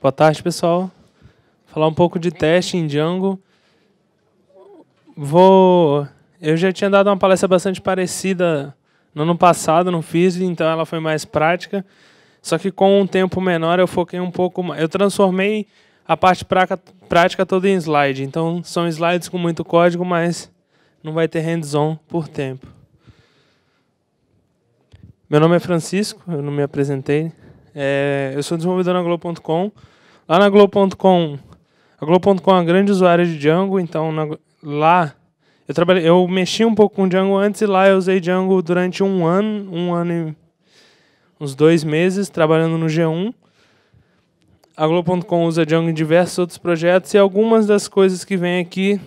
Boa tarde, pessoal. Falar um pouco de teste em Django. Vou. Eu já tinha dado uma palestra bastante parecida no ano passado, não fiz, então ela foi mais prática. Só que com um tempo menor eu foquei um pouco mais. Eu transformei a parte prática toda em slide. Então são slides com muito código, mas não vai ter hands-on por tempo. Meu nome é Francisco, eu não me apresentei. É, eu sou desenvolvedor na Globo.com. Lá na Globo.com, a Globo.com é uma grande usuária de Django, então na, lá eu trabalhei, eu mexi um pouco com Django antes e lá eu usei Django durante um ano, um ano e uns dois meses trabalhando no G1. A Globo.com usa Django em diversos outros projetos e algumas das coisas que vêm aqui,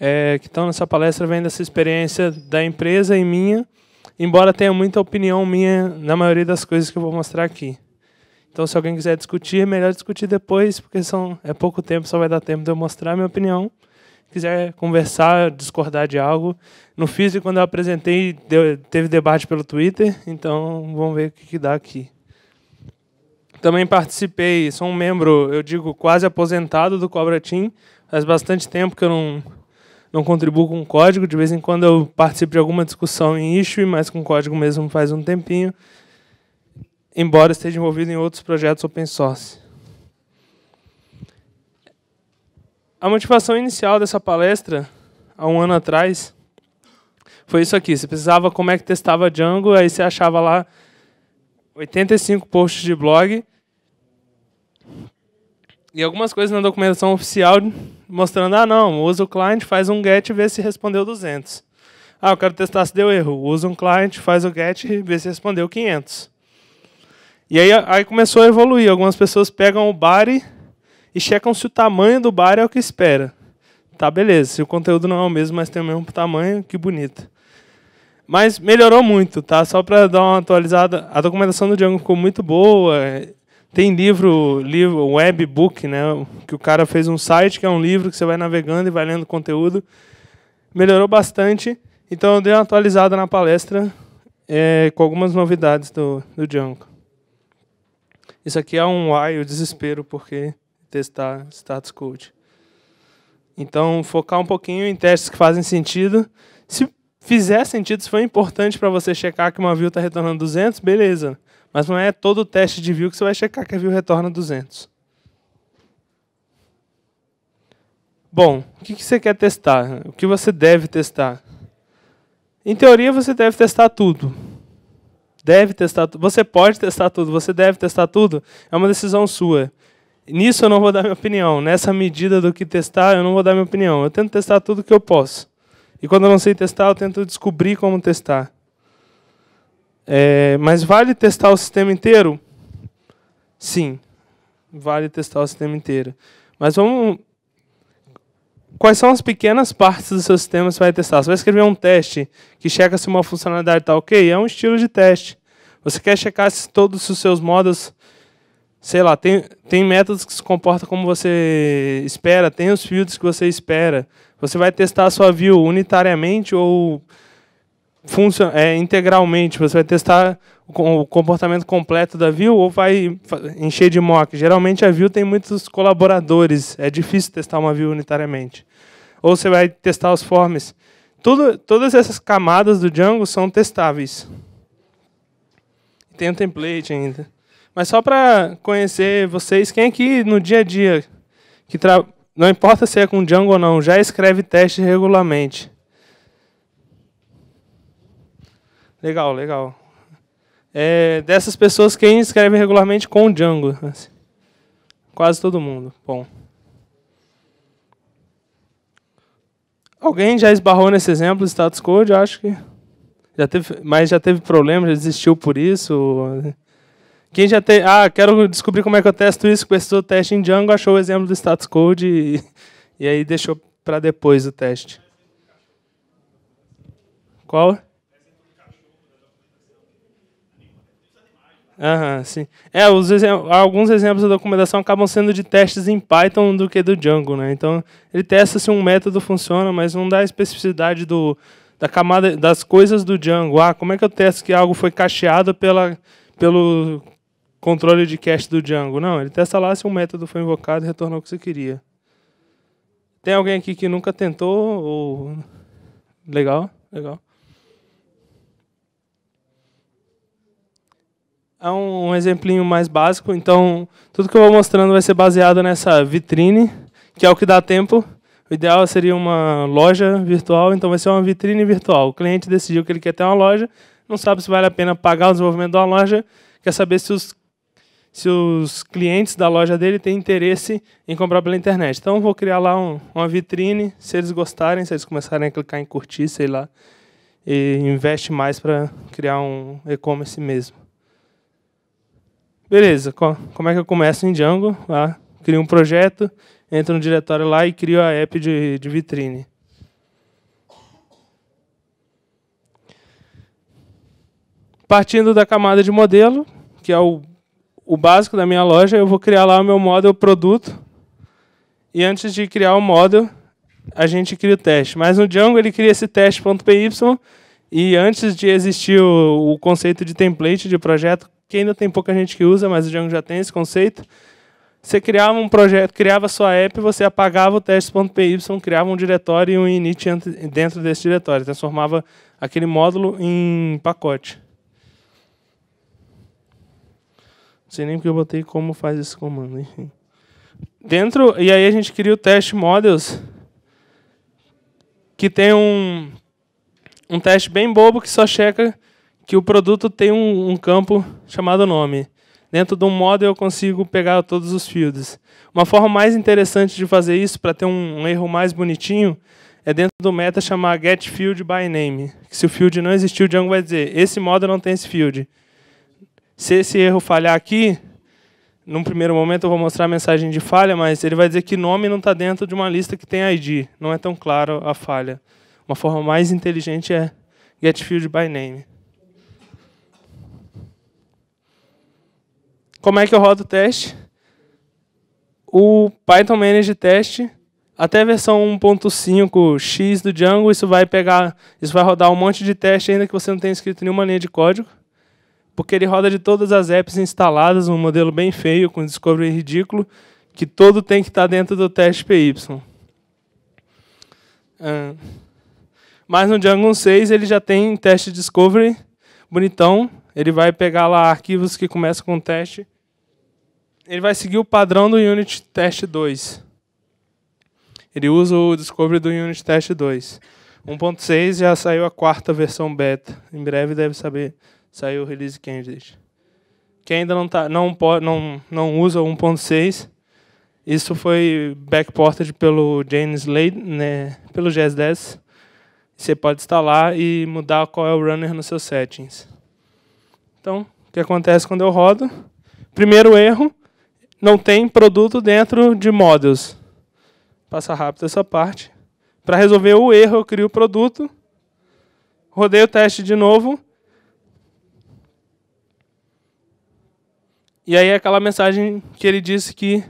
é, que estão nessa palestra, vêm dessa experiência da empresa e minha, embora tenha muita opinião minha na maioria das coisas que eu vou mostrar aqui. Então, se alguém quiser discutir, é melhor discutir depois, porque são, é pouco tempo, só vai dar tempo de eu mostrar a minha opinião. Se quiser conversar, discordar de algo. No físico, quando eu apresentei, deu, teve debate pelo Twitter, então vamos ver o que, que dá aqui. Também participei, sou um membro, eu digo, quase aposentado do Cobra Team. Faz bastante tempo que eu não, não contribuo com código. De vez em quando eu participo de alguma discussão em issue, mas com código mesmo faz um tempinho embora esteja envolvido em outros projetos open source. A motivação inicial dessa palestra, há um ano atrás, foi isso aqui. Você precisava como é que testava Django, aí você achava lá 85 posts de blog e algumas coisas na documentação oficial mostrando, ah, não, usa o client, faz um get e vê se respondeu 200. Ah, eu quero testar se deu erro. Usa um client, faz o get e vê se respondeu 500. E aí, aí começou a evoluir. Algumas pessoas pegam o body e checam se o tamanho do body é o que espera. Tá, beleza. Se o conteúdo não é o mesmo, mas tem o mesmo tamanho, que bonito. Mas melhorou muito, tá? Só para dar uma atualizada, a documentação do Django ficou muito boa. Tem livro, livro, webbook, né? Que o cara fez um site que é um livro que você vai navegando e vai lendo conteúdo. Melhorou bastante. Então eu dei uma atualizada na palestra é, com algumas novidades do, do Django. Isso aqui é um why, o desespero, porque testar status code. Então, focar um pouquinho em testes que fazem sentido. Se fizer sentido, se for importante para você checar que uma view está retornando 200, beleza. Mas não é todo teste de view que você vai checar que a view retorna 200. Bom, o que você quer testar? O que você deve testar? Em teoria, você deve testar tudo deve testar tudo. Você pode testar tudo, você deve testar tudo. É uma decisão sua. Nisso eu não vou dar minha opinião. Nessa medida do que testar, eu não vou dar minha opinião. Eu tento testar tudo que eu posso. E quando eu não sei testar, eu tento descobrir como testar. É, mas vale testar o sistema inteiro? Sim, vale testar o sistema inteiro. Mas vamos. Quais são as pequenas partes do seu sistema que você vai testar? Você vai escrever um teste que checa se uma funcionalidade está ok? É um estilo de teste. Você quer checar se todos os seus modos, sei lá, tem, tem métodos que se comportam como você espera, tem os fields que você espera. Você vai testar a sua view unitariamente ou é, integralmente. Você vai testar o comportamento completo da view ou vai encher de mock. Geralmente a view tem muitos colaboradores, é difícil testar uma view unitariamente. Ou você vai testar os forms. Tudo, todas essas camadas do Django são testáveis. Tem um template ainda. Mas só para conhecer vocês, quem aqui no dia a dia, que não importa se é com Django ou não, já escreve teste regularmente? Legal, legal. É, dessas pessoas, quem escreve regularmente com Django? Assim, quase todo mundo. Bom. Alguém já esbarrou nesse exemplo de status code? Eu acho que já teve, mas já teve problema, já desistiu por isso. Quem já tem, ah, quero descobrir como é que eu testo isso, começou o teste em Django, achou o exemplo do status code e, e aí deixou para depois o teste. Qual? Aham, sim. É, os alguns exemplos da documentação acabam sendo de testes em Python do que do Django, né? Então, ele testa se um método funciona, mas não dá a especificidade do, da camada das coisas do Django. Ah, como é que eu testo que algo foi cacheado pela, pelo controle de cache do Django. Não, ele testa lá se um método foi invocado e retornou o que você queria. Tem alguém aqui que nunca tentou? Ou... Legal, legal. É um, exemplinho mais básico. Então, tudo que eu vou mostrando vai ser baseado nessa vitrine, que é o que dá tempo. O ideal seria uma loja virtual, então vai ser uma vitrine virtual. O cliente decidiu que ele quer ter uma loja, não sabe se vale a pena pagar o desenvolvimento de uma loja, quer saber se os, se os clientes da loja dele têm interesse em comprar pela internet. Então, vou criar lá um, uma vitrine, se eles gostarem, se eles começarem a clicar em curtir, sei lá, e investe mais para criar um e-commerce mesmo. Beleza, como é que eu começo em Django? Ah, crio um projeto, entro no diretório lá e crio a app de, de vitrine. Partindo da camada de modelo, que é o, o básico da minha loja, eu vou criar lá o meu model produto. E antes de criar o model, a gente cria o teste. Mas no Django ele cria esse teste.py e antes de existir o, o, conceito de template de projeto, que ainda tem pouca gente que usa, mas o Django já tem esse conceito, você criava um projeto, criava sua app, você apagava o teste.py, criava um diretório e um init dentro desse diretório, transformava aquele módulo em pacote. Não sei nem porque eu botei como faz esse comando, enfim. Dentro, e aí a gente cria o teste models, que tem um, um teste bem bobo que só checa que o produto tem um, um campo chamado nome. Dentro de um model eu consigo pegar todos os fields. Uma forma mais interessante de fazer isso, para ter um, um, erro mais bonitinho, é dentro do meta chamar getFieldByName. Se o field não existir, o Django vai dizer, esse model não tem esse field. Se esse erro falhar aqui, num primeiro momento eu vou mostrar a mensagem de falha, mas ele vai dizer que nome não está dentro de uma lista que tem ID. Não é tão claro a falha. Uma forma mais inteligente é getFieldByName. Como é que eu rodo o teste? O Python Manage Test, até a versão 1.5x do Django, isso vai pegar, isso vai rodar um monte de teste ainda que você não tenha escrito nenhuma linha de código, porque ele roda de todas as apps instaladas, um modelo bem feio, com discovery ridículo, que todo tem que estar dentro do teste PY. mas no Django 6 ele já tem teste discovery bonitão, ele vai pegar lá arquivos que começam com teste ele vai seguir o padrão do Unit Test 2. Ele usa o Discovery do Unit Test 2. 1.6 já saiu a quarta versão beta. Em breve deve saber sair o release candidate. Quem ainda não, tá, não, pode, não, não usa 1.6, isso foi backported pelo James Slade, né, pelo GS10. Você pode instalar e mudar qual é o runner nos seus settings. Então, o que acontece quando eu rodo? Primeiro erro, não tem produto dentro de models. Passa rápido essa parte. Para resolver o erro, eu crio o produto, rodei o teste de novo. E aí aquela mensagem que ele disse que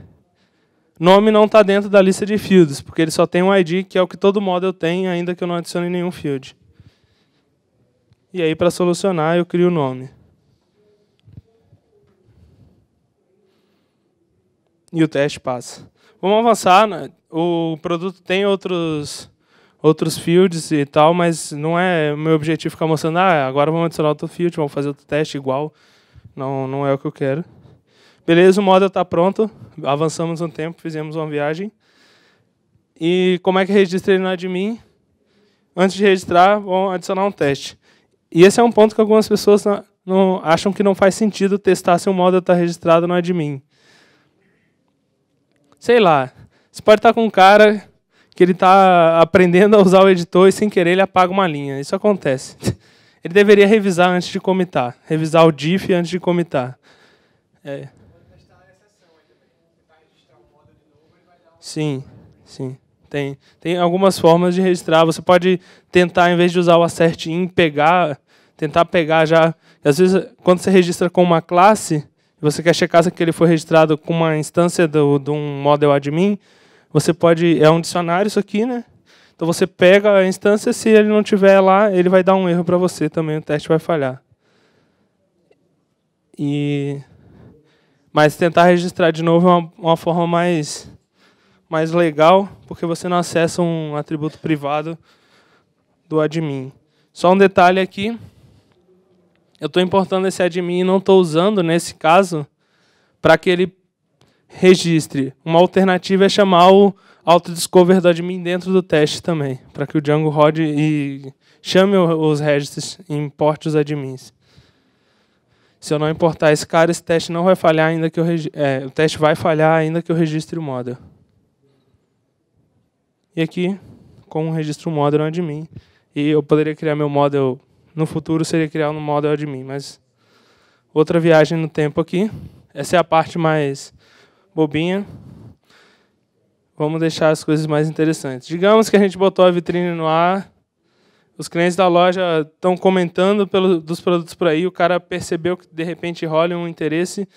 nome não está dentro da lista de fields, porque ele só tem um ID, que é o que todo model tem, ainda que eu não adicione nenhum field. E aí, para solucionar, eu crio o nome. E o teste passa. Vamos avançar. Né? O produto tem outros outros fields e tal, mas não é o meu objetivo ficar mostrando, ah, agora vamos adicionar outro field, vamos fazer outro teste igual. Não, não é o que eu quero. Beleza, o model está pronto. Avançamos um tempo, fizemos uma viagem. E como é que registra ele no admin? Antes de registrar, vamos adicionar um teste. E esse é um ponto que algumas pessoas não, não acham que não faz sentido testar se o model está registrado no admin sei lá, você pode estar com um cara que ele está aprendendo a usar o editor e sem querer ele apaga uma linha. Isso acontece. Ele deveria revisar antes de comitar. Revisar o diff antes de comitar. É. Sim, sim. Tem, tem algumas formas de registrar. Você pode tentar, em vez de usar o assert in, pegar, tentar pegar já. Às vezes, quando você registra com uma classe, você quer checar se ele foi registrado com uma instância do, de um model admin, você pode. É um dicionário isso aqui, né? Então você pega a instância, se ele não tiver lá, ele vai dar um erro para você também, o teste vai falhar. E Mas tentar registrar de novo é uma, uma forma mais, mais legal, porque você não acessa um atributo privado do admin. Só um detalhe aqui. Eu estou importando esse admin e não estou usando, nesse caso, para que ele registre. Uma alternativa é chamar o autodiscover do admin dentro do teste também, para que o Django rode e chame os registros e importe os admins. Se eu não importar esse cara, esse teste não vai falhar ainda que eu é, o teste vai falhar ainda que eu registre o model. E aqui, com o registro model no admin, e eu poderia criar meu model no futuro seria criar um model admin, mas outra viagem no tempo aqui. Essa é a parte mais bobinha. Vamos deixar as coisas mais interessantes. Digamos que a gente botou a vitrine no ar, os clientes da loja estão comentando pelo, dos produtos por aí, o cara percebeu que de repente rola um interesse,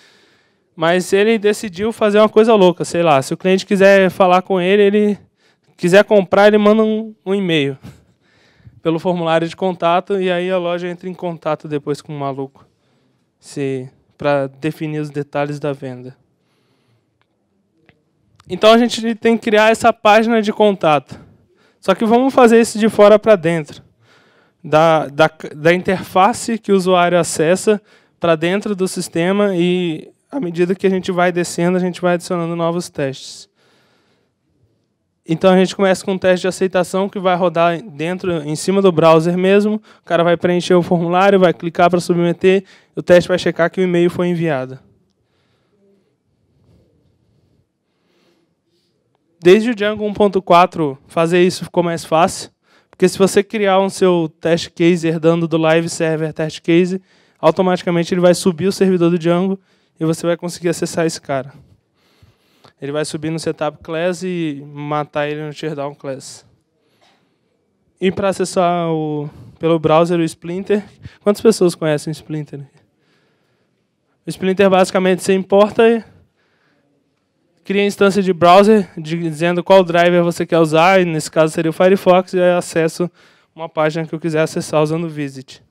mas ele decidiu fazer uma coisa louca, sei lá. Se o cliente quiser falar com ele, ele quiser comprar, ele manda um, um e-mail pelo formulário de contato e aí a loja entra em contato depois com o maluco, se para definir os detalhes da venda. Então a gente tem que criar essa página de contato. Só que vamos fazer isso de fora para dentro. Da, da, da interface que o usuário acessa para dentro do sistema e, à medida que a gente vai descendo, a gente vai adicionando novos testes. Então a gente começa com um teste de aceitação que vai rodar dentro, em cima do browser mesmo. O cara vai preencher o formulário, vai clicar para submeter, o teste vai checar que o e-mail foi enviado. Desde o Django 1.4, fazer isso ficou mais fácil, porque se você criar um seu test case herdando do live server test case, automaticamente ele vai subir o servidor do Django e você vai conseguir acessar esse cara. Ele vai subir no setup class e matar ele no teardown class. E para acessar o, pelo browser o Splinter, quantas pessoas conhecem o Splinter? O Splinter basicamente você importa, cria instância de browser dizendo qual driver você quer usar, e nesse caso seria o Firefox, e acesso uma página que eu quiser acessar usando o visit.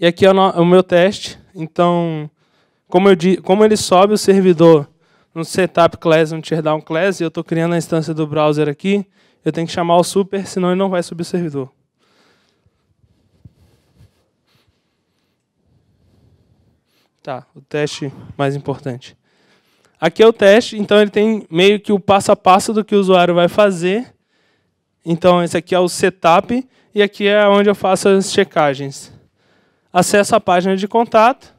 E aqui é o meu teste. Então, como, eu, como ele sobe o servidor no setup class, no teardown class, e eu estou criando a instância do browser aqui, eu tenho que chamar o super, senão ele não vai subir o servidor. Tá, o teste mais importante. Aqui é o teste, então ele tem meio que o passo a passo do que o usuário vai fazer. Então esse aqui é o setup e aqui é onde eu faço as checagens. Acesso à página de contato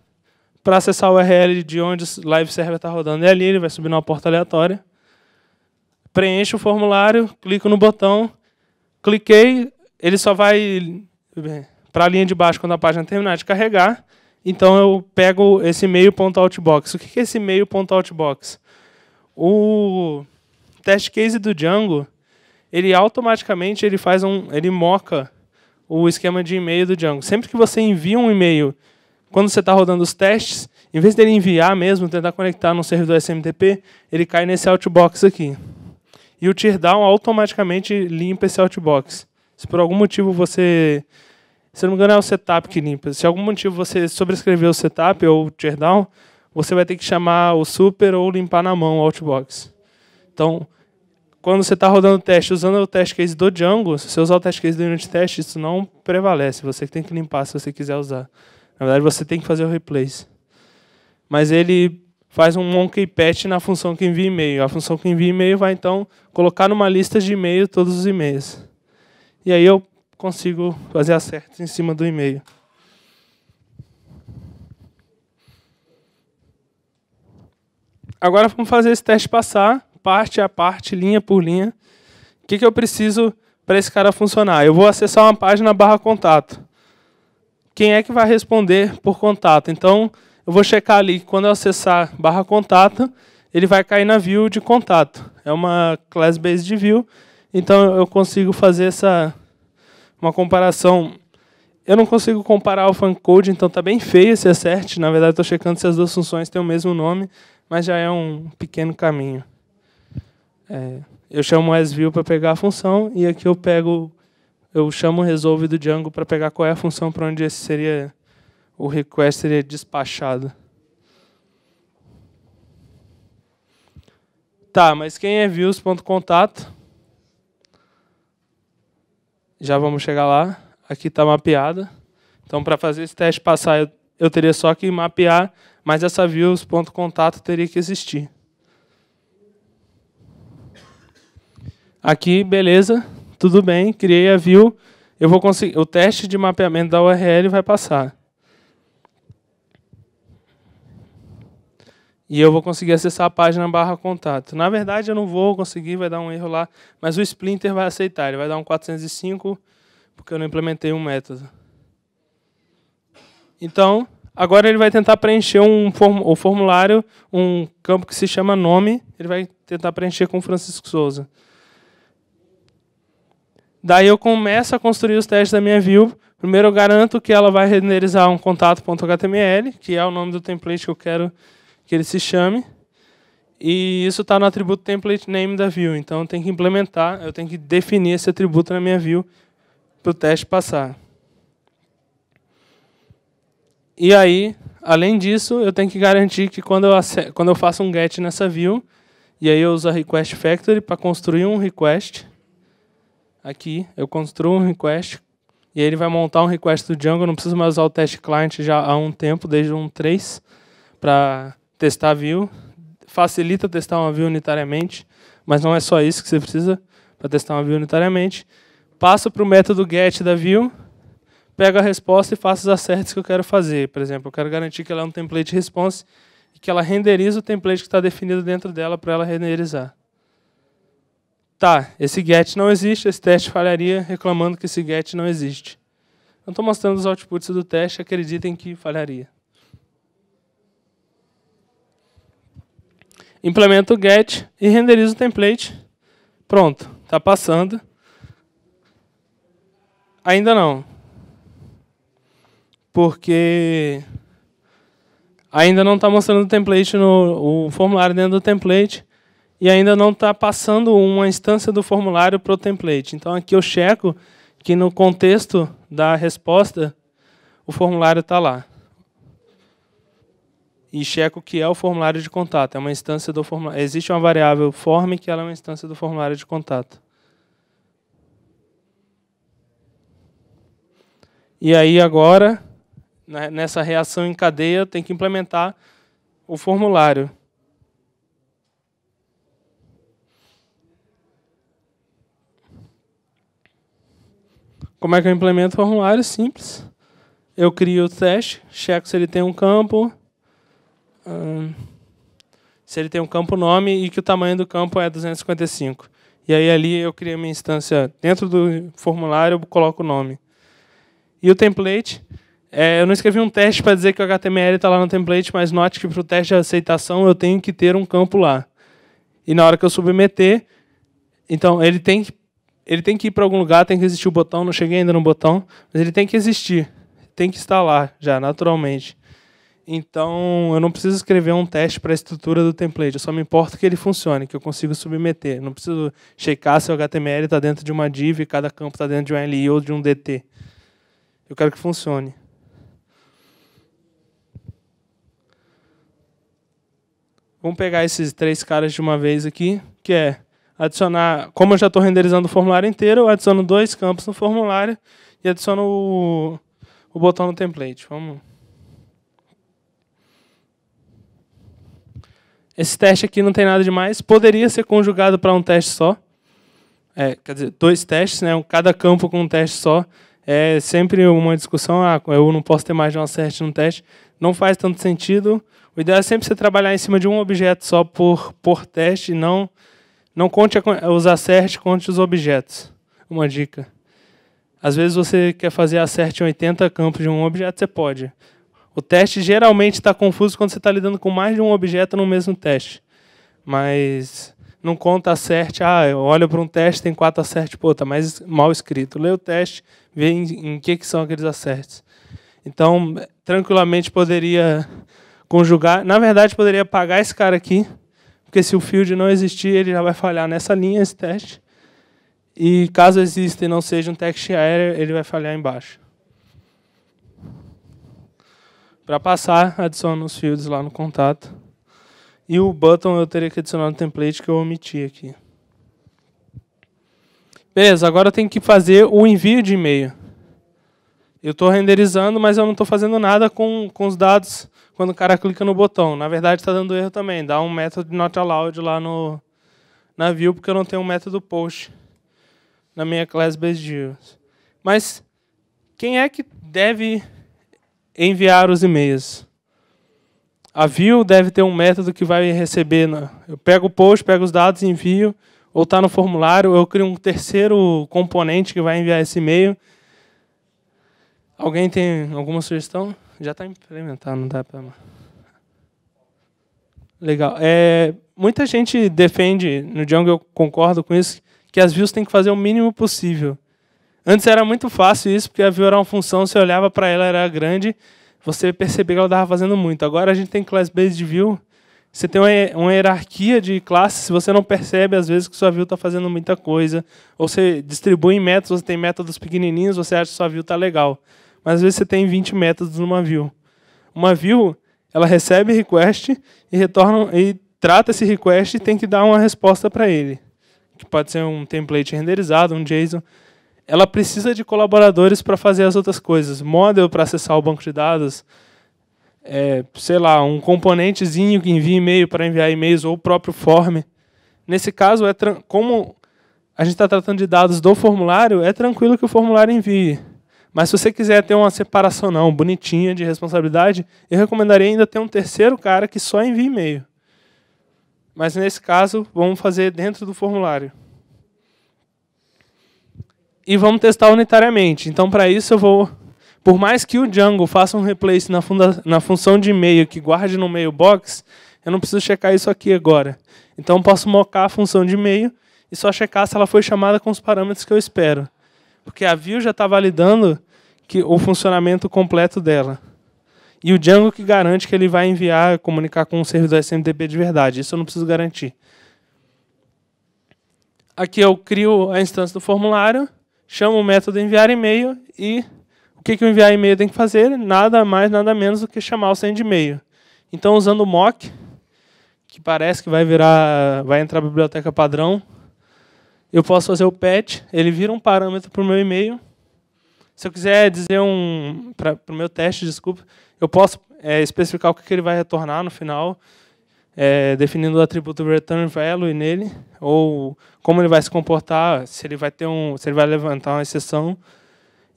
para acessar o URL de onde o live server está rodando é ali, ele vai subir numa porta aleatória. Preencho o formulário, clico no botão, cliquei, ele só vai para a linha de baixo quando a página terminar de carregar. Então eu pego esse meio.outbox. O que é esse meio.outbox? O test case do Django, ele automaticamente ele faz um, ele moca o esquema de e-mail do Django. Sempre que você envia um e-mail quando você está rodando os testes, em vez dele enviar mesmo, tentar conectar no servidor SMTP, ele cai nesse outbox aqui. E o teardown automaticamente limpa esse outbox. Se por algum motivo você... Se não me engano, é o setup que limpa. Se por algum motivo você sobrescreveu o setup ou o teardown, você vai ter que chamar o super ou limpar na mão o outbox. Então, quando você está rodando o teste usando o test case do Django, se você usar o test case do Unit Test, isso não prevalece. Você tem que limpar se você quiser usar. Na verdade, você tem que fazer o replace. Mas ele faz um monkey patch na função que envia e-mail. A função que envia e-mail vai, então, colocar numa lista de e-mail todos os e-mails. E aí eu consigo fazer acertos em cima do e-mail. Agora vamos fazer esse teste passar, parte a parte, linha por linha. O que, que eu preciso para esse cara funcionar? Eu vou acessar uma página barra contato quem é que vai responder por contato. Então, eu vou checar ali, quando eu acessar barra contato, ele vai cair na view de contato. É uma class-based view, então eu consigo fazer essa uma comparação. Eu não consigo comparar o funcode, então está bem feio esse assert. Na verdade, estou checando se as duas funções têm o mesmo nome, mas já é um pequeno caminho. É, eu chamo o SView para pegar a função, e aqui eu pego eu chamo o resolve do Django para pegar qual é a função para onde esse seria o request seria despachado. Tá, mas quem é views.contato? Já vamos chegar lá. Aqui está mapeada. Então, para fazer esse teste passar, eu, eu teria só que mapear, mas essa views.contato teria que existir. Aqui, beleza, tudo bem, criei a view. Eu vou conseguir, o teste de mapeamento da URL vai passar. E eu vou conseguir acessar a página barra contato. Na verdade, eu não vou conseguir, vai dar um erro lá, mas o Splinter vai aceitar. Ele vai dar um 405, porque eu não implementei um método. Então, agora ele vai tentar preencher um form o formulário, um campo que se chama nome, ele vai tentar preencher com Francisco Souza. Daí eu começo a construir os testes da minha view. Primeiro eu garanto que ela vai renderizar um contato.html, que é o nome do template que eu quero que ele se chame. E isso está no atributo template name da view. Então eu tenho que implementar, eu tenho que definir esse atributo na minha view para o teste passar. E aí, além disso, eu tenho que garantir que quando eu, quando eu faço um get nessa view, e aí eu uso a request factory para construir um request. Aqui, eu construo um request, e ele vai montar um request do Django. Eu não preciso mais usar o teste client já há um tempo, desde um 3, para testar view, facilita testar uma view unitariamente, mas não é só isso que você precisa para testar uma view unitariamente. Passo para o método get da view, pego a resposta e faço os acertos que eu quero fazer. Por exemplo, eu quero garantir que ela é um template response e que ela renderiza o template que está definido dentro dela para ela renderizar. Tá, esse get não existe, esse teste falharia reclamando que esse get não existe. Eu estou mostrando os outputs do teste, acreditem que falharia. implemento o get e renderizo o template. Pronto, está passando. Ainda não. Porque ainda não está mostrando o template no o formulário dentro do template e ainda não está passando uma instância do formulário para o template. Então aqui eu checo que no contexto da resposta o formulário está lá e checo que é o formulário de contato. É uma instância do formulário. Existe uma variável form que ela é uma instância do formulário de contato. E aí agora, né, nessa reação em cadeia, tem que implementar o formulário. Como é que eu implemento o formulário? Simples. Eu crio o teste, checo se ele tem um campo, se ele tem um campo nome e que o tamanho do campo é 255. E aí ali eu criei uma instância dentro do formulário, eu coloco o nome. E o template, é, eu não escrevi um teste para dizer que o HTML está lá no template, mas note que para o teste de aceitação eu tenho que ter um campo lá. E na hora que eu submeter, então ele tem que, ele tem que ir para algum lugar, tem que existir o botão, não cheguei ainda no botão, mas ele tem que existir, tem que estar lá já, naturalmente. Então, eu não preciso escrever um teste para a estrutura do template, eu só me importo que ele funcione, que eu consiga submeter. Não preciso checar se o HTML está dentro de uma div e cada campo está dentro de um LI ou de um DT. Eu quero que funcione. Vamos pegar esses três caras de uma vez aqui, que é adicionar, como eu já estou renderizando o formulário inteiro, eu adiciono dois campos no formulário e adiciono o, o botão no template. Vamos Esse teste aqui não tem nada demais. Poderia ser conjugado para um teste só. É, quer dizer, dois testes, né? cada campo com um teste só. É sempre uma discussão, ah, eu não posso ter mais de um assert num teste. Não faz tanto sentido. O ideal é sempre você trabalhar em cima de um objeto só por, por teste, não, não conte os asserts, conte os objetos. Uma dica. Às vezes você quer fazer assert em 80 campos de um objeto, você pode. O teste geralmente está confuso quando você está lidando com mais de um objeto no mesmo teste. Mas não conta acerte, ah, eu olho para um teste, tem quatro acertes, pô, está mais mal escrito. Lê o teste, vê em, em que, que são aqueles acertes. Então, tranquilamente poderia conjugar. Na verdade, poderia apagar esse cara aqui, porque se o field não existir, ele já vai falhar nessa linha, esse teste. E caso exista e não seja um text error, ele vai falhar embaixo. Para passar, adiciono os fields lá no contato. E o button eu teria que adicionar no template que eu omiti aqui. Beleza, agora eu tenho que fazer o envio de e-mail. Eu estou renderizando, mas eu não estou fazendo nada com, com os dados quando o cara clica no botão. Na verdade, está dando erro também. Dá um método not allowed lá no, na view, porque eu não tenho um método post na minha class based views. Mas quem é que deve enviar os e-mails? A view deve ter um método que vai receber. Na, eu pego o post, pego os dados, envio, ou está no formulário, eu crio um terceiro componente que vai enviar esse e-mail. Alguém tem alguma sugestão? Já está implementado, não dá para. Legal. É, muita gente defende, no Django eu concordo com isso, que as views têm que fazer o mínimo possível. Antes era muito fácil isso, porque a view era uma função, você olhava para ela, era grande, você percebia que ela estava fazendo muito. Agora a gente tem class-based view, você tem uma, uma, hierarquia de classes, se você não percebe, às vezes, que sua view está fazendo muita coisa, ou você distribui em métodos, você tem métodos pequenininhos, você acha que sua view está legal. Mas às vezes você tem 20 métodos numa view. Uma view, ela recebe request e retorna e trata esse request e tem que dar uma resposta para ele, que pode ser um template renderizado, um JSON. Ela precisa de colaboradores para fazer as outras coisas, model para acessar o banco de dados, é, sei lá, um componentezinho que envia e-mail para enviar e-mails ou o próprio form. Nesse caso, é como a gente está tratando de dados do formulário, é tranquilo que o formulário envie. Mas se você quiser ter uma separação não, bonitinha de responsabilidade, eu recomendaria ainda ter um terceiro cara que só envie e-mail. Mas nesse caso, vamos fazer dentro do formulário. E vamos testar unitariamente. Então, para isso, eu vou. Por mais que o Django faça um replace na, funda, na função de e-mail que guarde no mailbox, eu não preciso checar isso aqui agora. Então, posso mocar a função de e-mail e só checar se ela foi chamada com os parâmetros que eu espero porque a view já está validando que o funcionamento completo dela. E o Django que garante que ele vai enviar, comunicar com o servidor SMTP de verdade. Isso eu não preciso garantir. Aqui eu crio a instância do formulário, chamo o método enviar e-mail e o que, que o enviar e-mail tem que fazer? Nada mais, nada menos do que chamar o send e-mail. Então, usando o mock, que parece que vai virar, vai entrar a biblioteca padrão, eu posso fazer o patch, ele vira um parâmetro para o meu e-mail. Se eu quiser dizer um para o meu teste, desculpa, eu posso é, especificar o que, ele vai retornar no final, é, definindo o atributo return value nele, ou como ele vai se comportar, se ele vai ter um, se ele vai levantar uma exceção.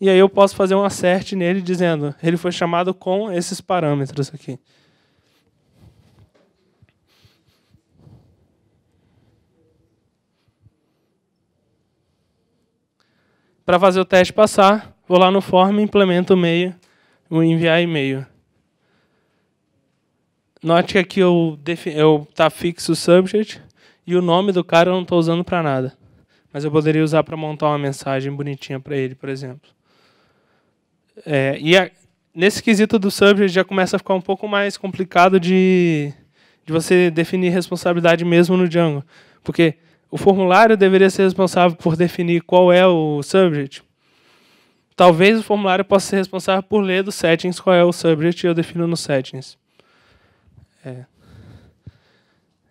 E aí eu posso fazer um assert nele dizendo, ele foi chamado com esses parâmetros aqui. Para fazer o teste passar, vou lá no form, implemento o e-mail, o enviar e-mail. Note que aqui eu eu tá fixo o subject e o nome do cara eu não estou usando para nada. Mas eu poderia usar para montar uma mensagem bonitinha para ele, por exemplo. É, e a, nesse quesito do subject já começa a ficar um pouco mais complicado de, de você definir responsabilidade mesmo no Django. Porque o formulário deveria ser responsável por definir qual é o subject. Talvez o formulário possa ser responsável por ler dos settings qual é o subject e eu defino nos settings. É.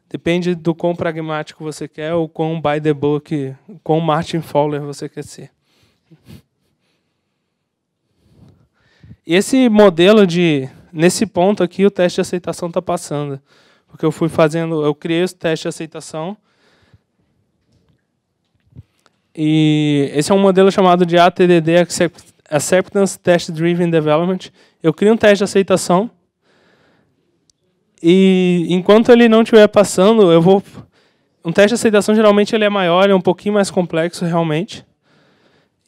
Depende do quão pragmático você quer ou quão by the book, quão Martin Fowler você quer ser. E esse modelo de. Nesse ponto aqui, o teste de aceitação está passando. Porque eu fui fazendo. Eu criei esse teste de aceitação e esse é um modelo chamado de ATDD, Acceptance Test Driven Development. Eu crio um teste de aceitação e enquanto ele não estiver passando, eu vou um teste de aceitação geralmente ele é maior, é um pouquinho mais complexo realmente.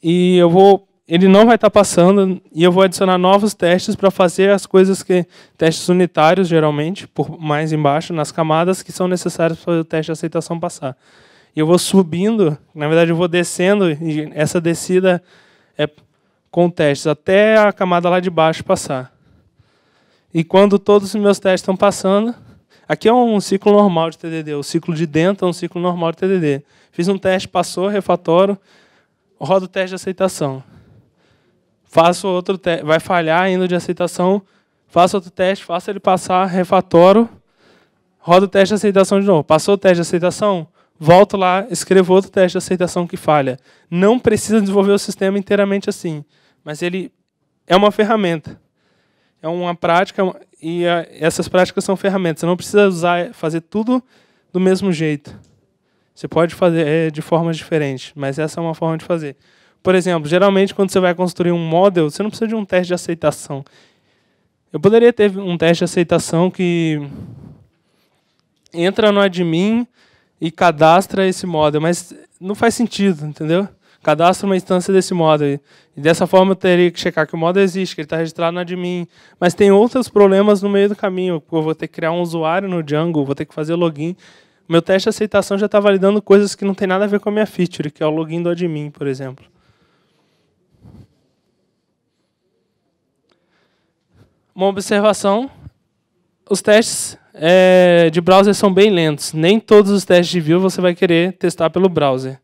E eu vou ele não vai estar passando e eu vou adicionar novos testes para fazer as coisas que testes unitários geralmente, por mais embaixo nas camadas que são necessárias para o teste de aceitação passar. E eu vou subindo, na verdade eu vou descendo, e essa descida é com testes até a camada lá de baixo passar. E quando todos os meus testes estão passando, aqui é um ciclo normal de TDD, o ciclo de dentro é um ciclo normal de TDD. Fiz um teste, passou, refatório, rodo o teste de aceitação. Faço outro teste, vai falhar ainda de aceitação, faço outro teste, faço ele passar, refatoro, rodo o teste de aceitação de novo. Passou o teste de aceitação? Volto lá, escrevo outro teste de aceitação que falha. Não precisa desenvolver o sistema inteiramente assim, mas ele é uma ferramenta. É uma prática e essas práticas são ferramentas. Você não precisa usar, fazer tudo do mesmo jeito. Você pode fazer é, de formas diferentes, mas essa é uma forma de fazer. Por exemplo, geralmente quando você vai construir um model, você não precisa de um teste de aceitação. Eu poderia ter um teste de aceitação que entra no admin e cadastra esse model, mas não faz sentido, entendeu? Cadastra uma instância desse model. E dessa forma eu teria que checar que o model existe, que ele está registrado no admin. Mas tem outros problemas no meio do caminho. Eu vou ter que criar um usuário no Django, vou ter que fazer login. Meu teste de aceitação já está validando coisas que não tem nada a ver com a minha feature, que é o login do admin, por exemplo. Uma observação: os testes é, de browser são bem lentos. Nem todos os testes de view você vai querer testar pelo browser.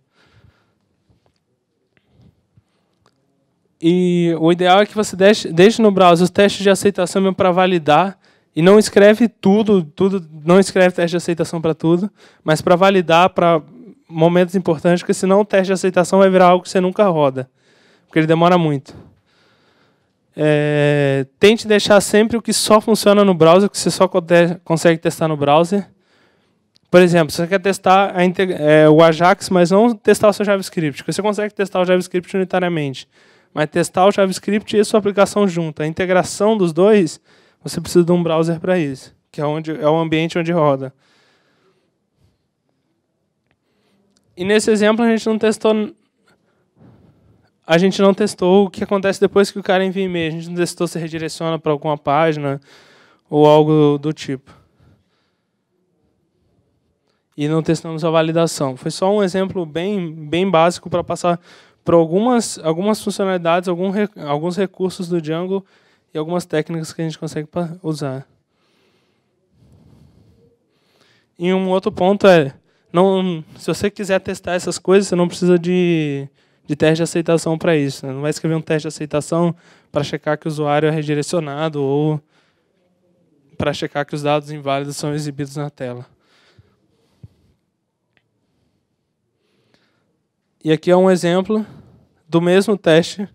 E o ideal é que você deixe, deixe no browser os testes de aceitação para validar e não escreve tudo, tudo, não escreve teste de aceitação para tudo, mas para validar para momentos importantes, porque senão o teste de aceitação vai virar algo que você nunca roda, porque ele demora muito. É, tente deixar sempre o que só funciona no browser, que você só consegue testar no browser. Por exemplo, você quer testar é, o Ajax, mas não testar o seu JavaScript, você consegue testar o JavaScript unitariamente, mas testar o JavaScript e a sua aplicação junto, a integração dos dois, você precisa de um browser para isso, que é, onde, é o ambiente onde roda. E nesse exemplo a gente não testou a gente não testou o que acontece depois que o cara envia e-mail. A gente não testou se redireciona para alguma página ou algo do tipo. E não testamos a validação. Foi só um exemplo bem, bem básico para passar por algumas, algumas funcionalidades, algum, alguns recursos do Django e algumas técnicas que a gente consegue usar. E um outro ponto é, não, se você quiser testar essas coisas, você não precisa de, de teste de aceitação para isso. Né? Não vai escrever um teste de aceitação para checar que o usuário é redirecionado ou para checar que os dados inválidos são exibidos na tela. E aqui é um exemplo do mesmo teste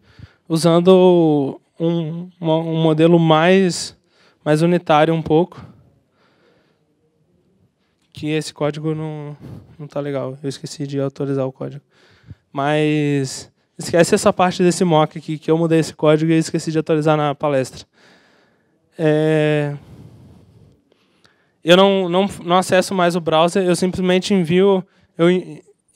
usando um, um modelo mais, mais unitário um pouco. Que esse código não está legal. Eu esqueci de atualizar o código. Mas esquece essa parte desse mock aqui, que eu mudei esse código e esqueci de atualizar na palestra. É... Eu não, não, não acesso mais o browser, eu simplesmente envio, eu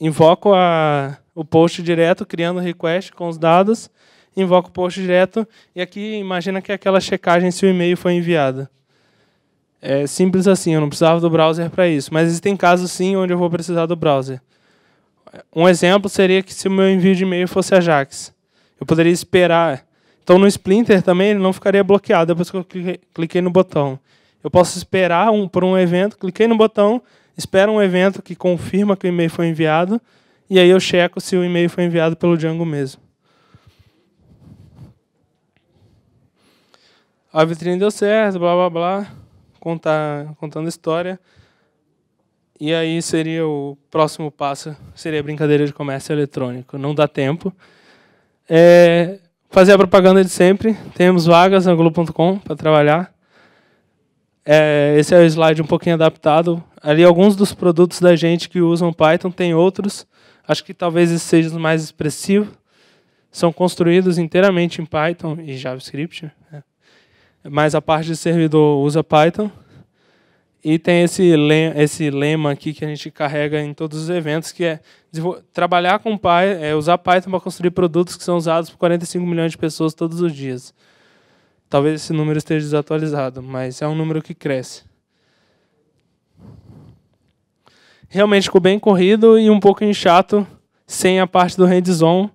invoco a, o post direto, criando request com os dados, invoco o post direto, e aqui imagina que é aquela checagem se o e-mail foi enviado. É simples assim, eu não precisava do browser para isso. Mas existem casos sim onde eu vou precisar do browser. Um exemplo seria que se o meu envio de e-mail fosse Ajax, eu poderia esperar. Então no Splinter também ele não ficaria bloqueado depois que eu cliquei no botão. Eu posso esperar um, por um evento, cliquei no botão, espero um evento que confirma que o e-mail foi enviado, e aí eu checo se o e-mail foi enviado pelo Django mesmo. A vitrine deu certo, blá blá blá, contar, contando história. E aí seria o próximo passo, seria brincadeira de comércio eletrônico. Não dá tempo. É, fazer a propaganda de sempre. Temos vagas na Globo.com para trabalhar. É, esse é o slide um pouquinho adaptado. Ali alguns dos produtos da gente que usam Python, tem outros. Acho que talvez esse seja o mais expressivo. São construídos inteiramente em Python e JavaScript. Né? Mas a parte de servidor usa Python. E tem esse lema, esse lema aqui que a gente carrega em todos os eventos, que é trabalhar com Python, é usar Python para construir produtos que são usados por 45 milhões de pessoas todos os dias. Talvez esse número esteja desatualizado, mas é um número que cresce. Realmente ficou bem corrido e um pouco chato sem a parte do hands-on,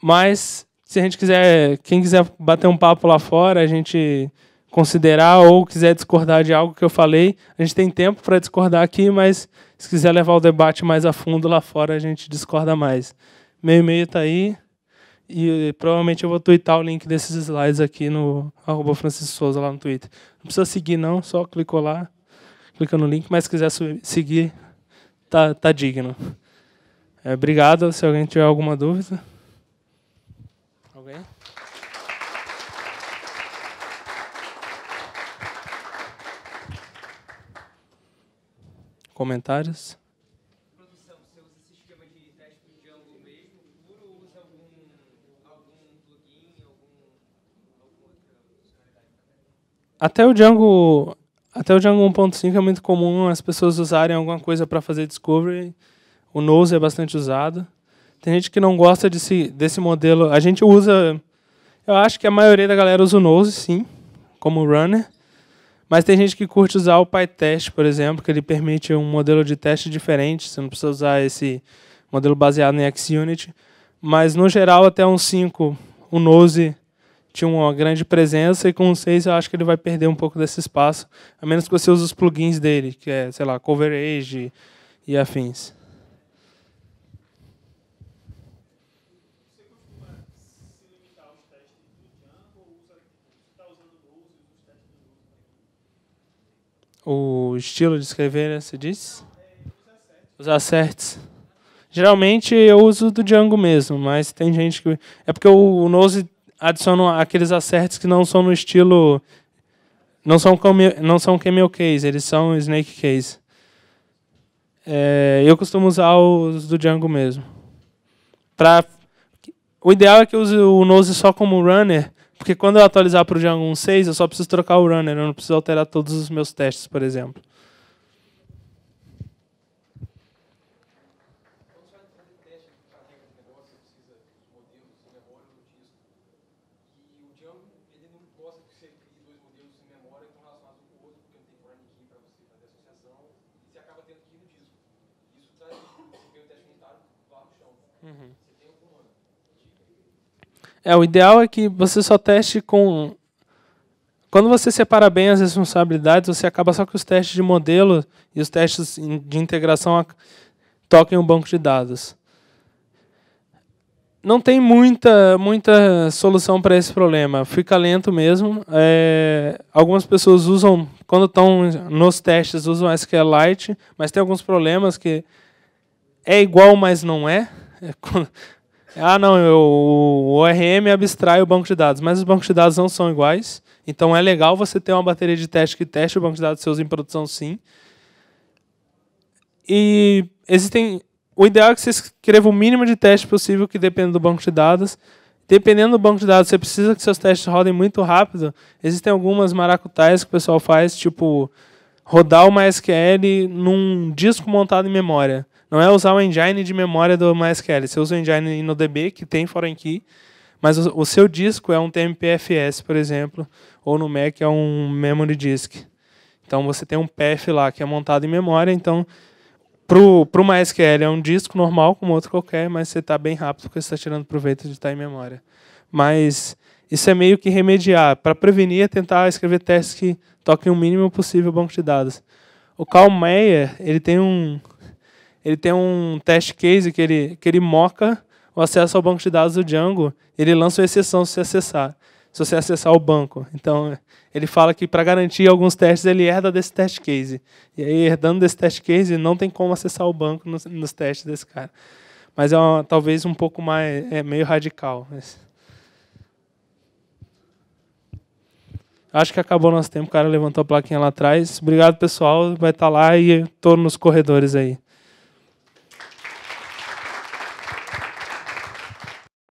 mas se a gente quiser, quem quiser bater um papo lá fora, a gente considerar ou quiser discordar de algo que eu falei, a gente tem tempo para discordar aqui, mas se quiser levar o debate mais a fundo lá fora, a gente discorda mais. Meio meio está aí E provavelmente eu vou twittar o link desses slides aqui no arroba Francisco Souza lá no Twitter. Não precisa seguir não, só clicou lá, clica no link, mas se quiser seguir, tá, tá digno. É, obrigado, se alguém tiver alguma dúvida. Alguém? Comentários? Até o Django, até o Django 1.5 é muito comum as pessoas usarem alguma coisa para fazer discovery. O Nose é bastante usado. Tem gente que não gosta desse, desse modelo. A gente usa, eu acho que a maioria da galera usa o Nose, sim, como runner. Mas tem gente que curte usar o PyTest, por exemplo, que ele permite um modelo de teste diferente. Você não precisa usar esse modelo baseado em XUnit. Mas, no geral, até um 5, o Nose tinha uma grande presença e com o 6 eu acho que ele vai perder um pouco desse espaço, a menos que você use os plugins dele, que é, sei lá, Coverage e afins. O estilo de escrever, né, você disse? Os asserts. Geralmente eu uso do Django mesmo, mas tem gente que. É porque o Nose adicionam aqueles acertos que não são no estilo. Não são, não são camel case, eles são snake case. É, eu costumo usar os do Django mesmo. Pra, o ideal é que eu use o Nose só como runner, porque quando eu atualizar para o Django 1.6, eu só preciso trocar o runner, eu não preciso alterar todos os meus testes, por exemplo. É, o ideal é que você só teste com. Quando você separa bem as responsabilidades, você acaba só que os testes de modelo e os testes de integração toquem o banco de dados. Não tem muita, muita solução para esse problema. Fica lento mesmo. É, algumas pessoas usam, quando estão nos testes, usam SQLite, mas tem alguns problemas que é igual, mas não é. é ah, não, eu, o ORM abstrai o banco de dados, mas os bancos de dados não são iguais. Então é legal você ter uma bateria de teste que teste o banco de dados seus em produção, sim. E existem. O ideal é que você escreva o mínimo de teste possível que dependa do banco de dados. Dependendo do banco de dados, você precisa que seus testes rodem muito rápido. Existem algumas maracutais que o pessoal faz, tipo rodar o MySQL num disco montado em memória. Não é usar o engine de memória do MySQL. Você usa o engine no DB, que tem foreign key, mas o, o seu disco é um TMPFS, por exemplo, ou no Mac é um memory disk. Então você tem um PF lá que é montado em memória, então para o MySQL é um disco normal, como outro qualquer, mas você está bem rápido porque você está tirando proveito de estar em memória. Mas isso é meio que remediar. Para prevenir é tentar escrever testes que toquem o mínimo possível o banco de dados. O Carl Meyer, ele tem um, ele tem um test case que ele, que ele moca o acesso ao banco de dados do Django. Ele lança uma exceção se você acessar, se você acessar o banco. Então, ele fala que para garantir alguns testes, ele herda desse test case. E aí, herdando desse test case, não tem como acessar o banco nos, nos testes desse cara. Mas é uma, talvez um pouco mais, é meio radical. Mas... Acho que acabou nosso tempo, o cara levantou a plaquinha lá atrás. Obrigado, pessoal. Vai estar tá lá e estou nos corredores aí.